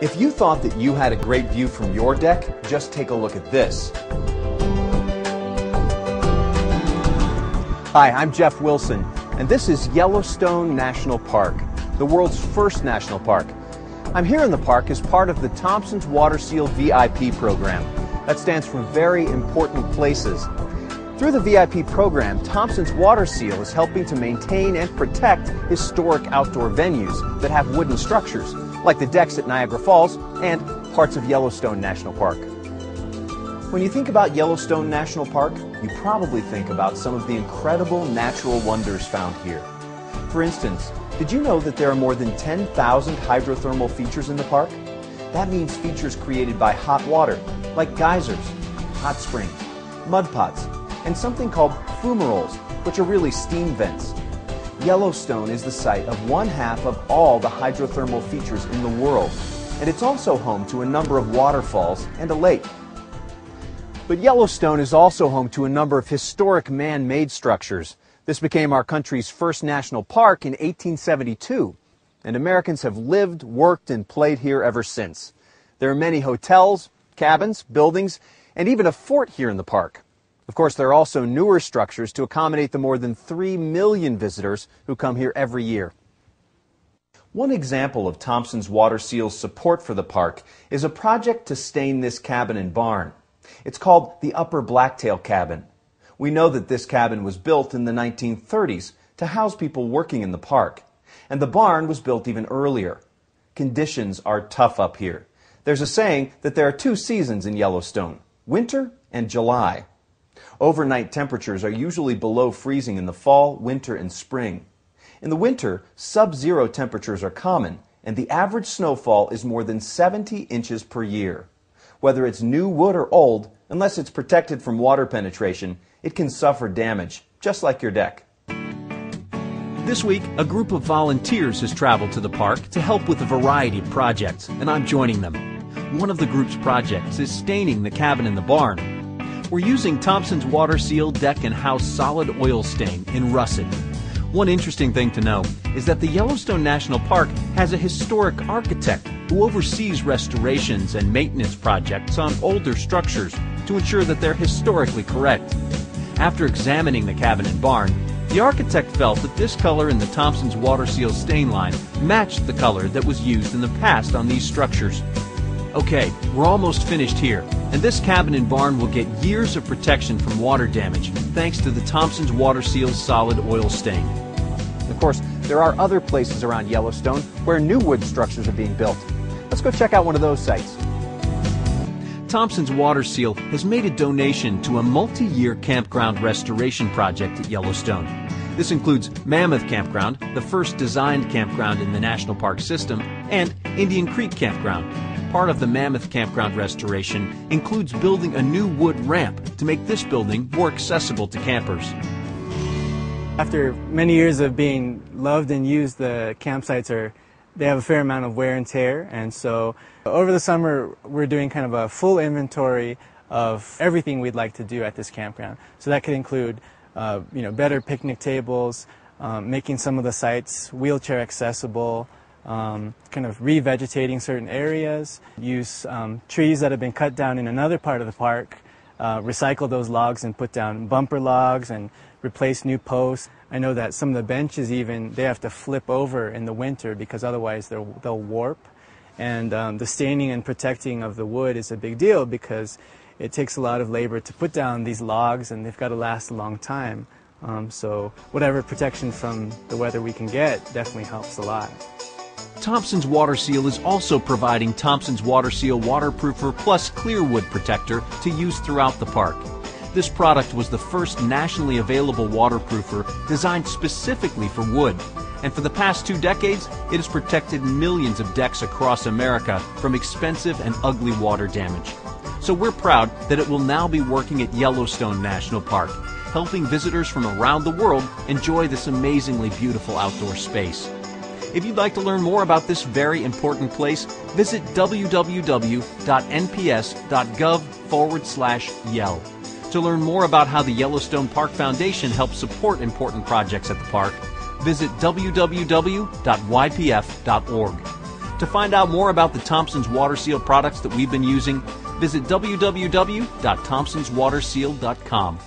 If you thought that you had a great view from your deck, just take a look at this. Hi, I'm Jeff Wilson, and this is Yellowstone National Park, the world's first national park. I'm here in the park as part of the Thompson's Water Seal VIP program. That stands for Very Important Places. Through the VIP program, Thompson's Water Seal is helping to maintain and protect historic outdoor venues that have wooden structures, like the decks at Niagara Falls and parts of Yellowstone National Park. When you think about Yellowstone National Park, you probably think about some of the incredible natural wonders found here. For instance, did you know that there are more than 10,000 hydrothermal features in the park? That means features created by hot water, like geysers, hot springs, mud pots, and something called fumaroles, which are really steam vents. Yellowstone is the site of one half of all the hydrothermal features in the world, and it's also home to a number of waterfalls and a lake. But Yellowstone is also home to a number of historic man-made structures. This became our country's first national park in 1872, and Americans have lived, worked, and played here ever since. There are many hotels, cabins, buildings, and even a fort here in the park. Of course, there are also newer structures to accommodate the more than 3 million visitors who come here every year. One example of Thompson's Water Seal's support for the park is a project to stain this cabin and barn. It's called the Upper Blacktail Cabin. We know that this cabin was built in the 1930s to house people working in the park, and the barn was built even earlier. Conditions are tough up here. There's a saying that there are two seasons in Yellowstone winter and July. Overnight temperatures are usually below freezing in the fall, winter, and spring. In the winter, sub zero temperatures are common, and the average snowfall is more than 70 inches per year. Whether it's new wood or old, unless it's protected from water penetration, it can suffer damage, just like your deck. This week, a group of volunteers has traveled to the park to help with a variety of projects, and I'm joining them. One of the group's projects is staining the cabin in the barn. We're using Thompson's Water Seal Deck and House Solid Oil Stain in Russet. One interesting thing to know is that the Yellowstone National Park has a historic architect who oversees restorations and maintenance projects on older structures to ensure that they're historically correct. After examining the cabin and barn, the architect felt that this color in the Thompson's Water Seal stain line matched the color that was used in the past on these structures. Okay, we're almost finished here, and this cabin and barn will get years of protection from water damage thanks to the Thompson's Water Seal solid oil stain. Of course, there are other places around Yellowstone where new wood structures are being built. Let's go check out one of those sites. Thompson's Water Seal has made a donation to a multi-year campground restoration project at Yellowstone. This includes Mammoth Campground, the first designed campground in the national park system, and Indian Creek Campground, Part of the Mammoth Campground restoration includes building a new wood ramp to make this building more accessible to campers. After many years of being loved and used, the campsites are they have a fair amount of wear and tear, and so over the summer we're doing kind of a full inventory of everything we'd like to do at this campground. So that could include, uh, you know, better picnic tables, um, making some of the sites wheelchair accessible, um, kind of revegetating certain areas, use um, trees that have been cut down in another part of the park, uh, recycle those logs and put down bumper logs and replace new posts. I know that some of the benches even, they have to flip over in the winter because otherwise they'll, warp. And um, the staining and protecting of the wood is a big deal because it takes a lot of labor to put down these logs and they've got to last a long time. Um, so whatever protection from the weather we can get definitely helps a lot. Thompson's Water Seal is also providing Thompson's Water Seal Waterproofer Plus Clear Wood Protector to use throughout the park. This product was the first nationally available waterproofer designed specifically for wood. And for the past two decades, it has protected millions of decks across America from expensive and ugly water damage. So we're proud that it will now be working at Yellowstone National Park, helping visitors from around the world enjoy this amazingly beautiful outdoor space. If you'd like to learn more about this very important place, visit www.nps.gov forward slash Yell. To learn more about how the Yellowstone Park Foundation helps support important projects at the park, visit www.ypf.org. To find out more about the Thompson's Water Seal products that we've been using, visit www.thompsonswaterseal.com.